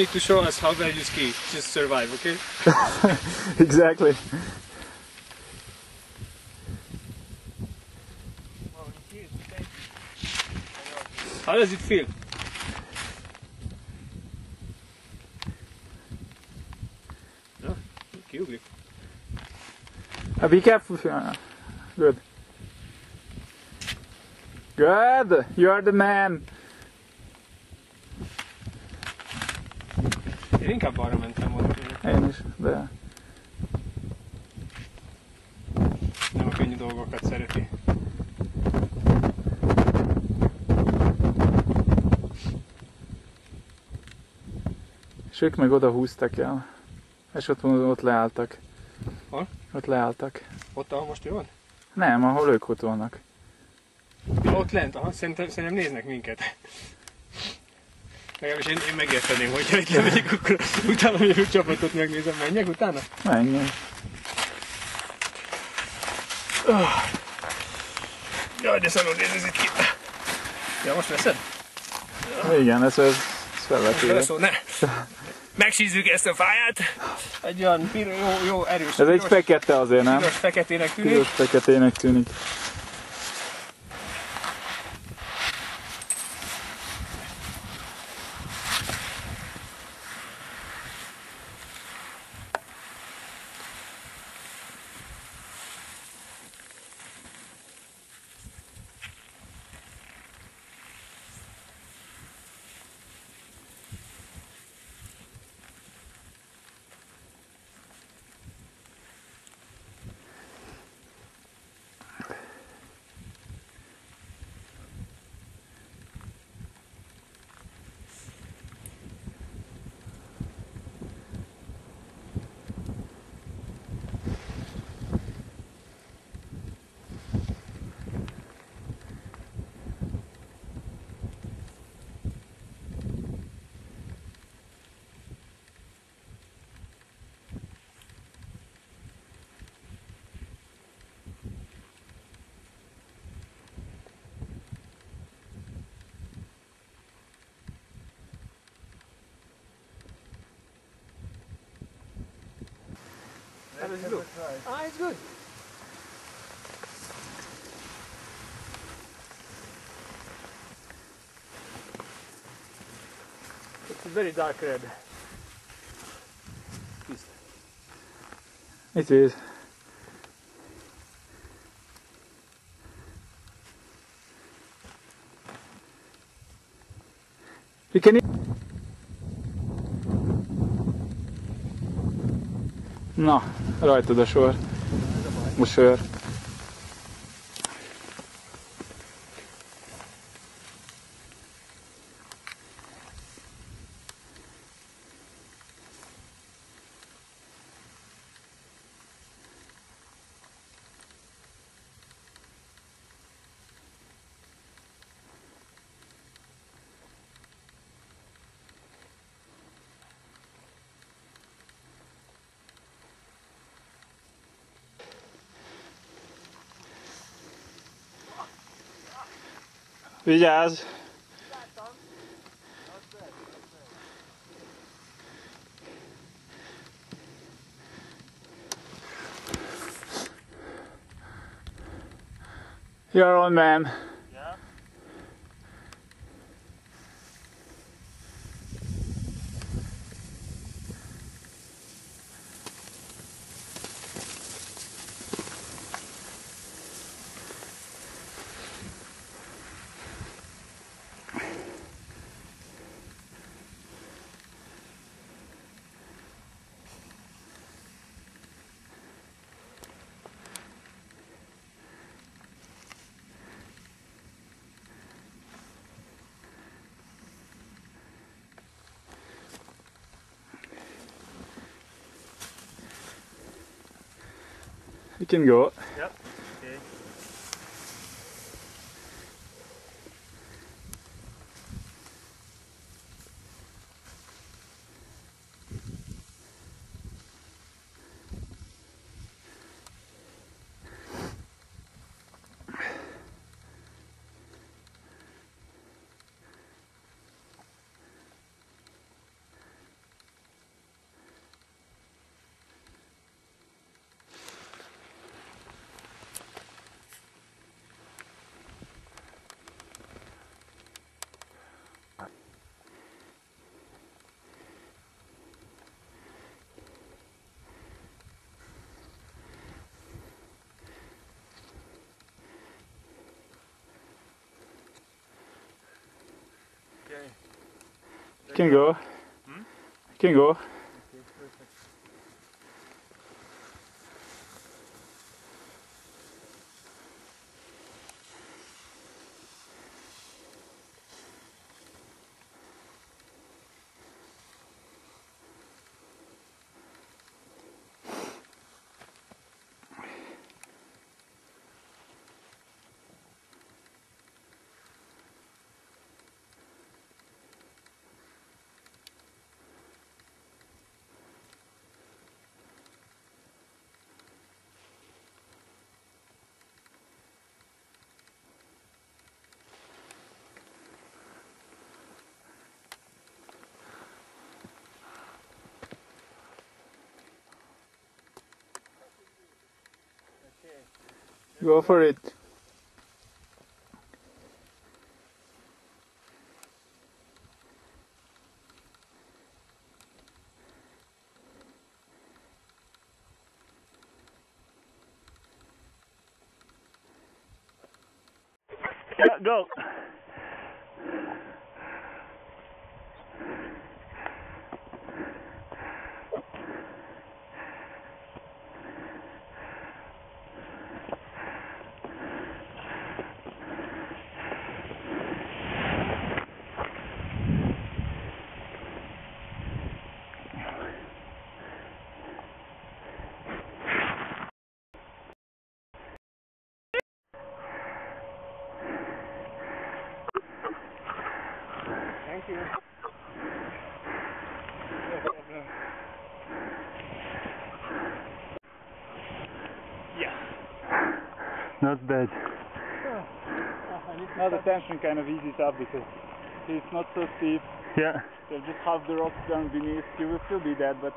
Need to show us how you ski. Just survive, okay? exactly. How does it feel? No, kiuglik. Uh, be careful. Good. Good. You are the man. Én inkább arra mentem volna. Én is, de Nem a könnyű dolgokat szereti. és ők meg oda húztak el. És ott, ott leálltak. Hol? Ott leálltak. Ott, ahol most ő van? Nem, ahol ők ott vannak. Ja, ott lent, aha, szerintem, szerintem néznek minket. Legalábbis én, én megérteném, hogyha itt lemegyek, akkor utána a csapatot megnézem, menjek utána? Menjünk. Jaj, de szarul néz itt ki. Ja, most veszed? Igen, ez, ez, ez beleszól, ne! Megsízzük ezt a fáját! Egy olyan jó, jó, erős, Ez egy fekete azért, nem? piros feketének tűnik. Piros feketének tűnik. Does it look? Ah, it's good. It's a very dark red. It is. You can... Na, rajtad a sor. A. Vigyázz! You're on, man. You can go. Yep. Can go. Hmm? Can go. Go for it. Yeah, go. Thank you. Yeah. Not bad. Now the tension kind of eases up because it's not so steep. Yeah. There's just half the rocks down beneath. You will still be dead, but